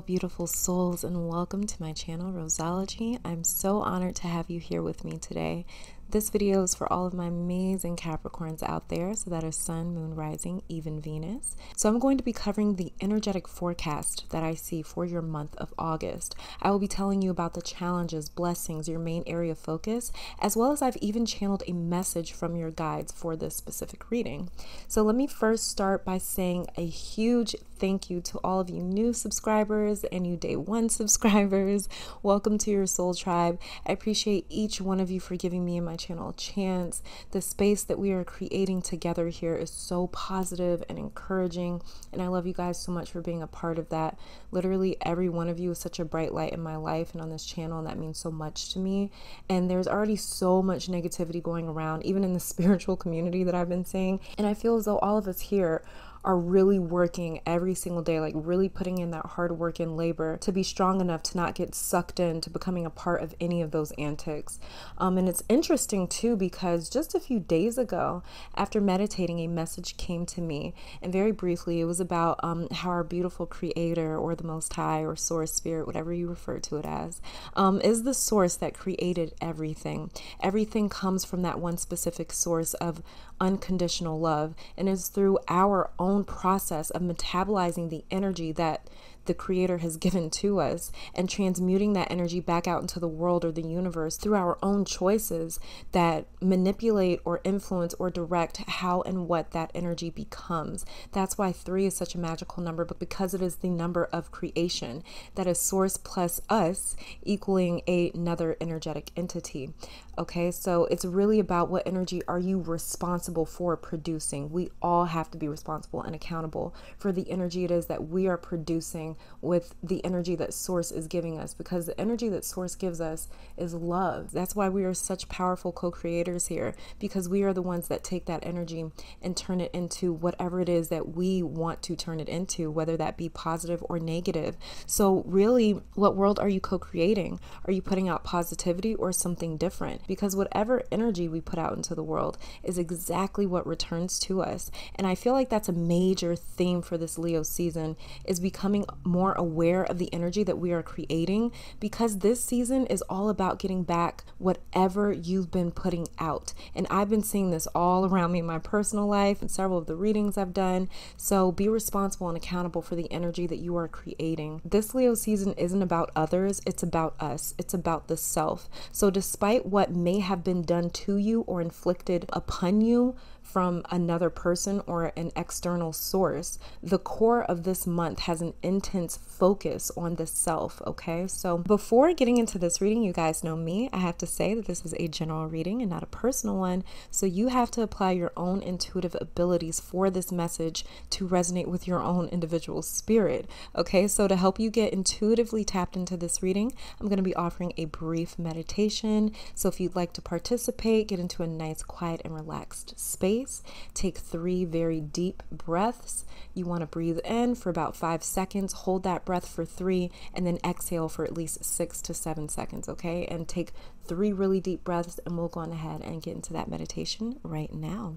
Beautiful souls, and welcome to my channel, Roseology. I'm so honored to have you here with me today. This video is for all of my amazing Capricorns out there, so that are Sun, Moon, Rising, even Venus. So I'm going to be covering the energetic forecast that I see for your month of August. I will be telling you about the challenges, blessings, your main area of focus, as well as I've even channeled a message from your guides for this specific reading. So let me first start by saying a huge thank you to all of you new subscribers and you day one subscribers. Welcome to your soul tribe. I appreciate each one of you for giving me and my channel chance. The space that we are creating together here is so positive and encouraging, and I love you guys so much for being a part of that. Literally, every one of you is such a bright light in my life and on this channel, and that means so much to me. And there's already so much negativity going around, even in the spiritual community that I've been seeing, and I feel as though all of us here are really working every single day, like really putting in that hard work and labor to be strong enough to not get sucked into becoming a part of any of those antics. Um, and it's interesting too because just a few days ago, after meditating, a message came to me, and very briefly, it was about um, how our beautiful Creator or the Most High or Source Spirit, whatever you refer to it as, um, is the source that created everything. Everything comes from that one specific source of unconditional love, and it's through our own own process of metabolizing the energy that the Creator has given to us and transmuting that energy back out into the world or the universe through our own choices that manipulate or influence or direct how and what that energy becomes. That's why three is such a magical number, but because it is the number of creation, that is source plus us equaling another energetic entity. Okay, so it's really about what energy are you responsible for producing. We all have to be responsible and accountable for the energy it is that we are producing with the energy that Source is giving us because the energy that Source gives us is love. That's why we are such powerful co creators here because we are the ones that take that energy and turn it into whatever it is that we want to turn it into, whether that be positive or negative. So, really, what world are you co creating? Are you putting out positivity or something different? Because whatever energy we put out into the world is exactly what returns to us. And I feel like that's a major theme for this Leo season is becoming more aware of the energy that we are creating because this season is all about getting back whatever you've been putting out. And I've been seeing this all around me in my personal life and several of the readings I've done. So be responsible and accountable for the energy that you are creating. This Leo season isn't about others, it's about us, it's about the self. So despite what may have been done to you or inflicted upon you, from another person or an external source, the core of this month has an intense focus on the self. Okay, so before getting into this reading, you guys know me. I have to say that this is a general reading and not a personal one. So you have to apply your own intuitive abilities for this message to resonate with your own individual spirit. Okay, so to help you get intuitively tapped into this reading, I'm going to be offering a brief meditation. So if you'd like to participate, get into a nice, quiet, and relaxed space. Take three very deep breaths. You want to breathe in for about five seconds, hold that breath for three, and then exhale for at least six to seven seconds, okay? And take three really deep breaths, and we'll go on ahead and get into that meditation right now.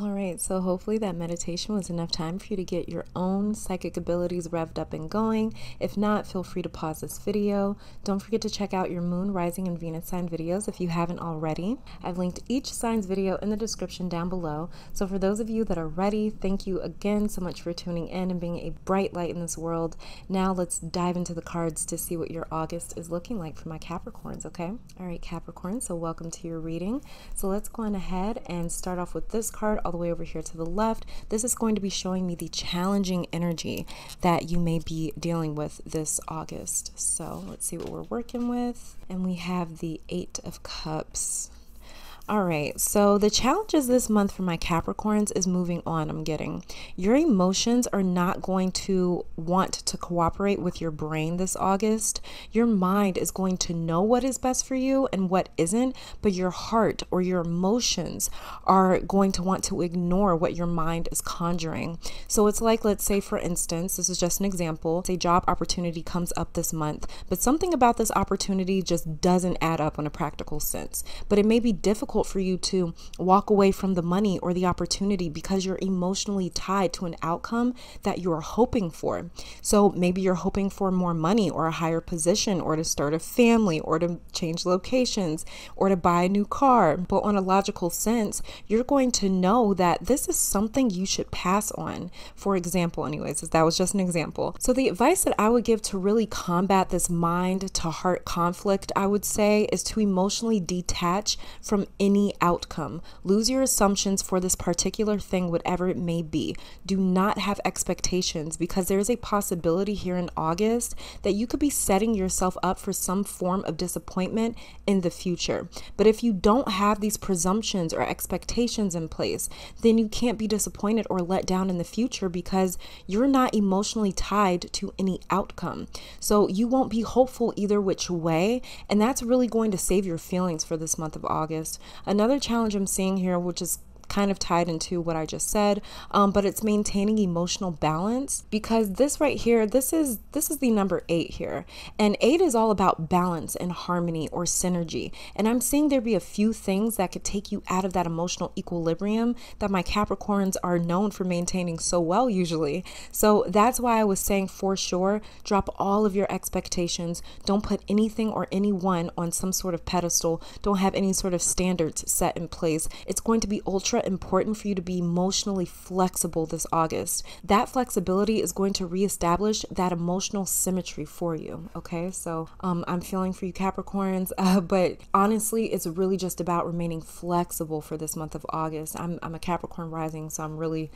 All right, so hopefully that meditation was enough time for you to get your own psychic abilities revved up and going. If not, feel free to pause this video. Don't forget to check out your moon, rising, and Venus sign videos if you haven't already. I've linked each sign's video in the description down below. So for those of you that are ready, thank you again so much for tuning in and being a bright light in this world. Now let's dive into the cards to see what your August is looking like for my Capricorns, okay? All right, Capricorn, so welcome to your reading. So let's go on ahead and start off with this card all the way over here to the left, this is going to be showing me the challenging energy that you may be dealing with this August. So let's see what we're working with. And we have the Eight of Cups. All right, so the challenges this month for my Capricorns is moving on. I'm getting your emotions are not going to want to cooperate with your brain this August. Your mind is going to know what is best for you and what isn't, but your heart or your emotions are going to want to ignore what your mind is conjuring. So it's like, let's say, for instance, this is just an example, a job opportunity comes up this month, but something about this opportunity just doesn't add up in a practical sense. But it may be difficult difficult for you to walk away from the money or the opportunity because you're emotionally tied to an outcome that you're hoping for. So maybe you're hoping for more money or a higher position or to start a family or to change locations or to buy a new car. But on a logical sense, you're going to know that this is something you should pass on. For example, anyways, that was just an example. So the advice that I would give to really combat this mind to heart conflict, I would say, is to emotionally detach from any outcome. Lose your assumptions for this particular thing, whatever it may be. Do not have expectations because there's a possibility here in August that you could be setting yourself up for some form of disappointment in the future. But if you don't have these presumptions or expectations in place, then you can't be disappointed or let down in the future because you're not emotionally tied to any outcome. So you won't be hopeful either which way. And that's really going to save your feelings for this month of August. Another challenge I'm seeing here, which is kind of tied into what I just said, um, but it's maintaining emotional balance because this right here, this is this is the number eight here, and eight is all about balance and harmony or synergy. And I'm seeing there be a few things that could take you out of that emotional equilibrium that my Capricorns are known for maintaining so well usually. So that's why I was saying for sure, drop all of your expectations. Don't put anything or anyone on some sort of pedestal. Don't have any sort of standards set in place. It's going to be ultra extra important for you to be emotionally flexible this August. That flexibility is going to reestablish that emotional symmetry for you. Okay, so um, I'm feeling for you, Capricorns, uh, but honestly, it's really just about remaining flexible for this month of August. I'm, I'm a Capricorn rising, so I'm really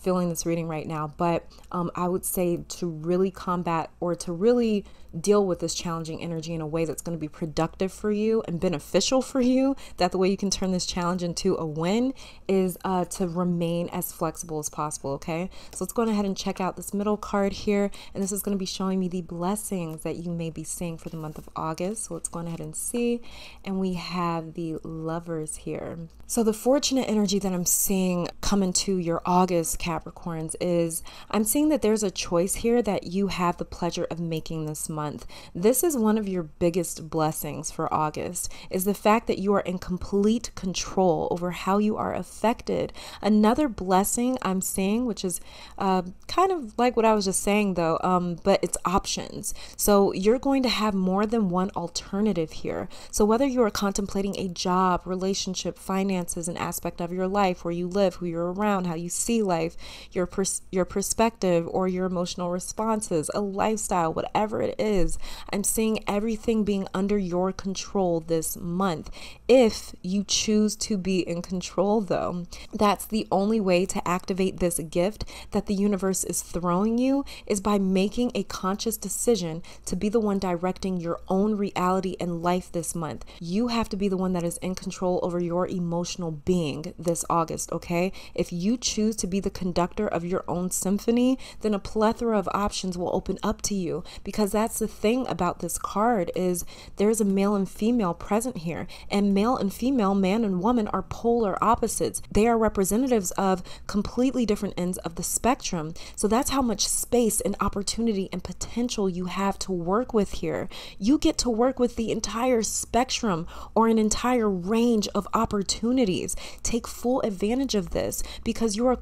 feeling this reading right now, but um, I would say to really combat or to really deal with this challenging energy in a way that's going to be productive for you and beneficial for you, that the way you can turn this challenge into a win is uh, to remain as flexible as possible. Okay, so let's go ahead and check out this middle card here, and this is going to be showing me the blessings that you may be seeing for the month of August. So let's go ahead and see, and we have the lovers here. So the fortunate energy that I'm seeing come into your August Capricorns is I'm seeing that there's a choice here that you have the pleasure of making this month. This is one of your biggest blessings for August is the fact that you are in complete control over how you are affected. Another blessing I'm seeing, which is uh, kind of like what I was just saying though, um, but it's options. So you're going to have more than one alternative here. So whether you are contemplating a job, relationship, finances, an aspect of your life, where you live, who you're around, how you see life, your pers- your perspective or your emotional responses, a lifestyle, whatever it is. I'm seeing everything being under your control this month. If you choose to be in control, though, that's the only way to activate this gift that the universe is throwing you is by making a conscious decision to be the one directing your own reality and life this month. You have to be the one that is in control over your emotional being this August, okay? If you choose to be the conductor of your own symphony, then a plethora of options will open up to you. Because that's the thing about this card is there's a male and female present here. And male and female man and woman are polar opposites. They are representatives of completely different ends of the spectrum. So that's how much space and opportunity and potential you have to work with here. You get to work with the entire spectrum or an entire range of opportunities. Take full advantage of this because you are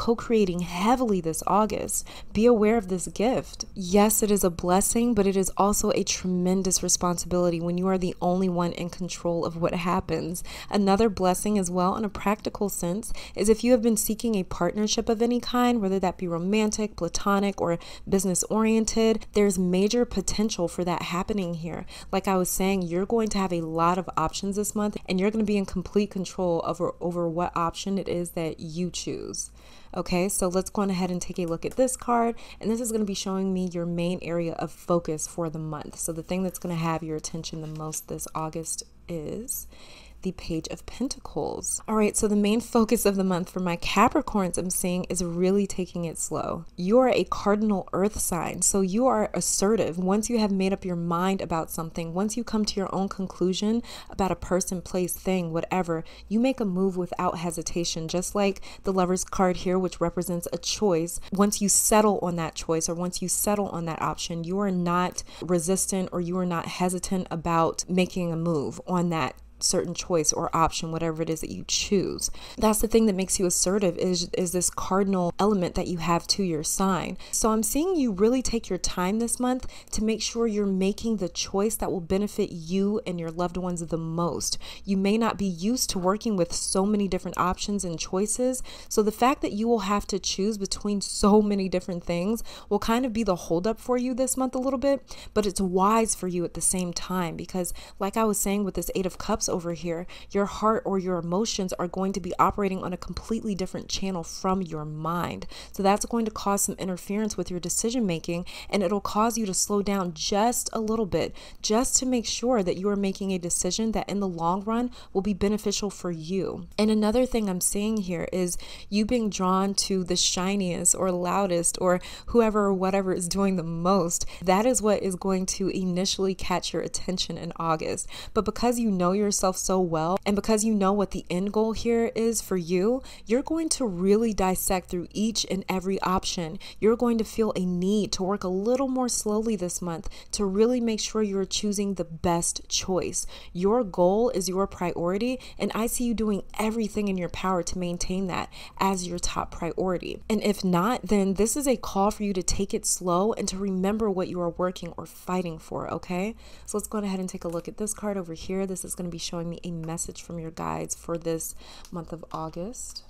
heavily this august be aware of this gift yes it is a blessing but it is also a tremendous responsibility when you are the only one in control of what happens. Another blessing, as well, in a practical sense, is if you have been seeking a partnership of any kind, whether that be romantic, platonic, or business oriented, there's major potential for that happening here. Like I was saying, you're going to have a lot of options this month, and you're going to be in complete control over, over what option it is that you choose. Okay, so let's go on ahead and take a look at this card. And this is going to be showing me your main area of focus for the month. So the thing that's going to have your attention the most this August is the Page of Pentacles. All right, so the main focus of the month for my Capricorns, I'm seeing, is really taking it slow. You are a cardinal earth sign, so you are assertive. Once you have made up your mind about something, once you come to your own conclusion about a person, place, thing, whatever, you make a move without hesitation, just like the Lover's card here, which represents a choice. Once you settle on that choice or once you settle on that option, you are not resistant or you are not hesitant about making a move on that certain choice or option whatever it is that you choose. That's the thing that makes you assertive is is this cardinal element that you have to your sign. So i'm seeing you really take your time this month to make sure you're making the choice that will benefit you and your loved ones the most. You may not be used to working with so many different options and choices. So the fact that you will have to choose between so many different things will kind of be the holdup for you this month a little bit but it's wise for you at the same time because like i was saying with this eight of cups over here, your heart or your emotions are going to be operating on a completely different channel from your mind. So that's going to cause some interference with your decision making and it'll cause you to slow down just a little bit, just to make sure that you are making a decision that in the long run will be beneficial for you. And another thing I'm seeing here is you being drawn to the shiniest or loudest or whoever or whatever is doing the most. That is what is going to initially catch your attention in August. But because you know yourself yourself so well, and because you know what the end goal here is for you, you're going to really dissect through each and every option. You're going to feel a need to work a little more slowly this month to really make sure you're choosing the best choice. Your goal is your priority, and I see you doing everything in your power to maintain that as your top priority. And if not, then this is a call for you to take it slow and to remember what you are working or fighting for, okay? So let's go ahead and take a look at this card over here. This is going to be showing me a message from your guides for this month of August.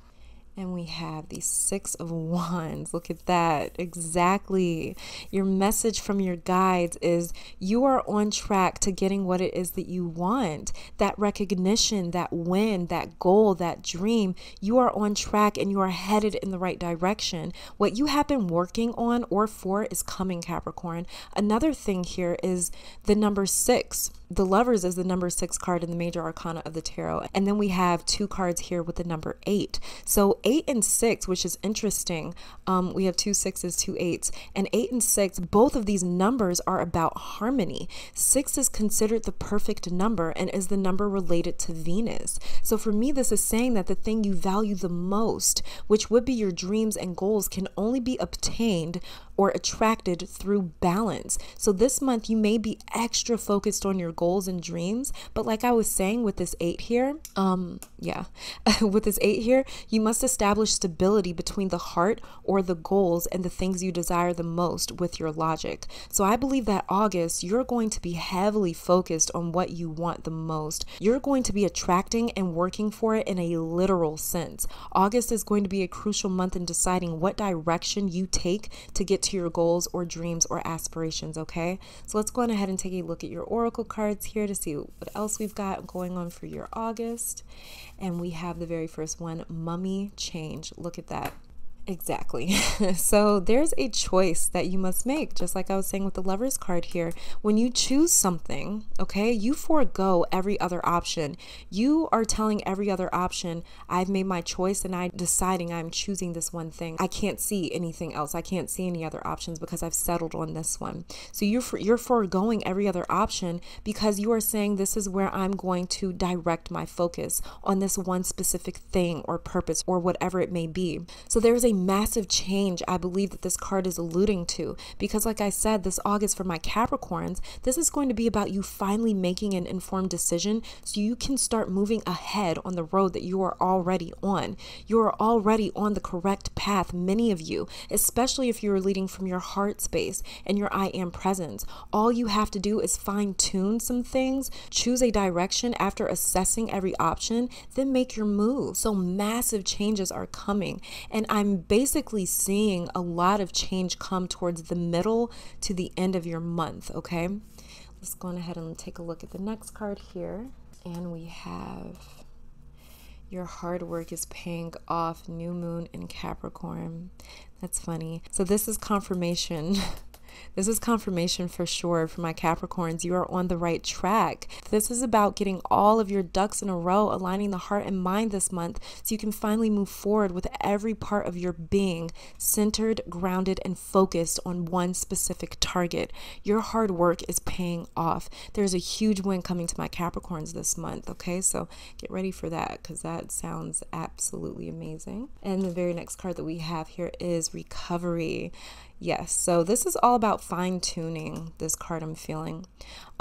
And we have the Six of Wands. Look at that. Exactly. Your message from your guides is you are on track to getting what it is that you want. That recognition, that win, that goal, that dream. You are on track and you are headed in the right direction. What you have been working on or for is coming, Capricorn. Another thing here is the number six. The Lovers is the number six card in the major arcana of the tarot. And then we have two cards here with the number eight. So eight and six, which is interesting. Um, we have two sixes, two eights. And eight and six, both of these numbers are about harmony. Six is considered the perfect number and is the number related to Venus. So for me, this is saying that the thing you value the most, which would be your dreams and goals, can only be obtained or attracted through balance. So this month you may be extra focused on your goals and dreams, but like I was saying with this 8 here, um yeah, with this 8 here, you must establish stability between the heart or the goals and the things you desire the most with your logic. So I believe that August you're going to be heavily focused on what you want the most. You're going to be attracting and working for it in a literal sense. August is going to be a crucial month in deciding what direction you take to get to your goals or dreams or aspirations, okay? So let's go on ahead and take a look at your oracle cards here to see what else we've got going on for your August. And we have the very first one, Mummy Change. Look at that. Exactly. so there's a choice that you must make, just like I was saying with the lover's card here. When you choose something, okay, you forego every other option. You are telling every other option, I've made my choice and I'm deciding I'm choosing this one thing. I can't see anything else. I can't see any other options because I've settled on this one. So you're for, you're foregoing every other option because you are saying this is where I'm going to direct my focus on this one specific thing or purpose or whatever it may be. So there's a massive change I believe that this card is alluding to. Because, like I said, this August for my Capricorns, this is going to be about you finally making an informed decision so you can start moving ahead on the road that you are already on. You are already on the correct path, many of you, especially if you're leading from your heart space and your I am presence. All you have to do is fine tune some things, choose a direction after assessing every option, then make your move. So, massive changes are coming. And I'm basically seeing a lot of change come towards the middle to the end of your month, okay? Let's go ahead and take a look at the next card here. And we have your hard work is paying off, new moon in Capricorn. That's funny. So, this is confirmation This is confirmation for sure for my Capricorns. You are on the right track. This is about getting all of your ducks in a row, aligning the heart and mind this month so you can finally move forward with every part of your being centered, grounded, and focused on one specific target. Your hard work is paying off. There's a huge win coming to my Capricorns this month, okay? So get ready for that because that sounds absolutely amazing. And the very next card that we have here is recovery. Yes, so this is all about fine tuning this card I'm feeling.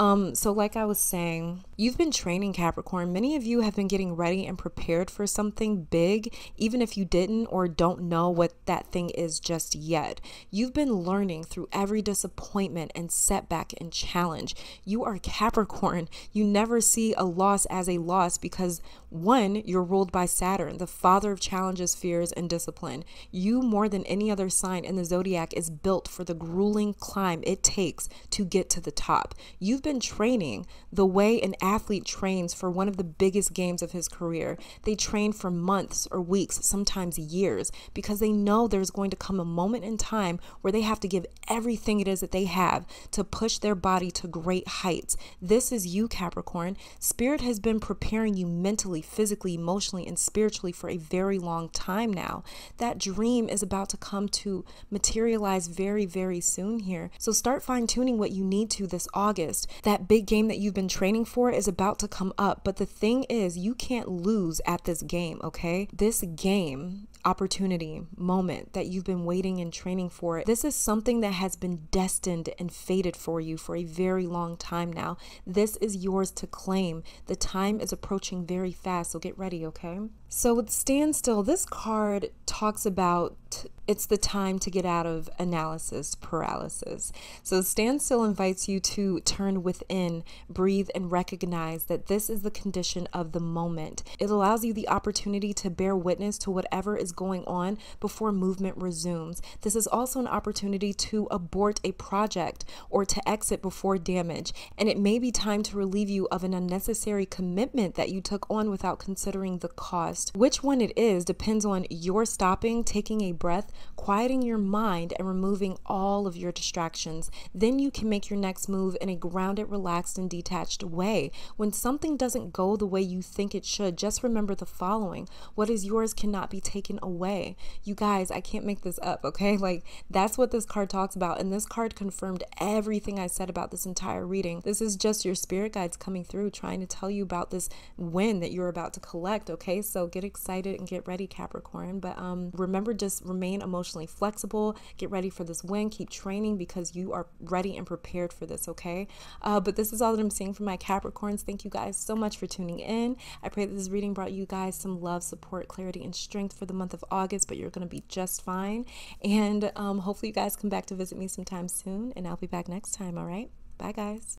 Um, so, like I was saying, you've been training Capricorn. Many of you have been getting ready and prepared for something big, even if you didn't or don't know what that thing is just yet. You've been learning through every disappointment and setback and challenge. You are Capricorn. You never see a loss as a loss because, one, you're ruled by Saturn, the father of challenges, fears, and discipline. You, more than any other sign in the zodiac, is built for the grueling climb it takes to get to the top. You've been training the way an athlete trains for one of the biggest games of his career. They train for months or weeks, sometimes years, because they know there's going to come a moment in time where they have to give everything it is that they have to push their body to great heights. This is you, Capricorn. Spirit has been preparing you mentally, physically, emotionally, and spiritually for a very long time now. That dream is about to come to materialize very, very soon here. So start fine tuning what you need to this August. That big game that you've been training for is about to come up. But the thing is, you can't lose at this game, okay? This game opportunity, moment that you've been waiting and training for. This is something that has been destined and fated for you for a very long time now. This is yours to claim. The time is approaching very fast, so get ready, okay? So with standstill, this card talks about it's the time to get out of analysis paralysis. So standstill invites you to turn within, breathe, and recognize that this is the condition of the moment. It allows you the opportunity to bear witness to whatever is going on before movement resumes. This is also an opportunity to abort a project or to exit before damage. And it may be time to relieve you of an unnecessary commitment that you took on without considering the cost. Which one it is depends on your stopping, taking a breath, quieting your mind, and removing all of your distractions. Then you can make your next move in a grounded, relaxed, and detached way. When something doesn't go the way you think it should, just remember the following what is yours cannot be taken away. You guys, I can't make this up, okay? Like, that's what this card talks about. And this card confirmed everything I said about this entire reading. This is just your spirit guides coming through, trying to tell you about this win that you're about to collect, okay? So get excited and get ready, Capricorn. But um, remember, just remain emotionally flexible. Get ready for this win. Keep training because you are ready and prepared for this, okay? Uh, but this is all that I'm seeing from my Capricorns. Thank you guys so much for tuning in. I pray that this reading brought you guys some love, support, clarity, and strength for the month of August, but you're going to be just fine. And um, hopefully, you guys come back to visit me sometime soon, and I'll be back next time, all right? Bye, guys.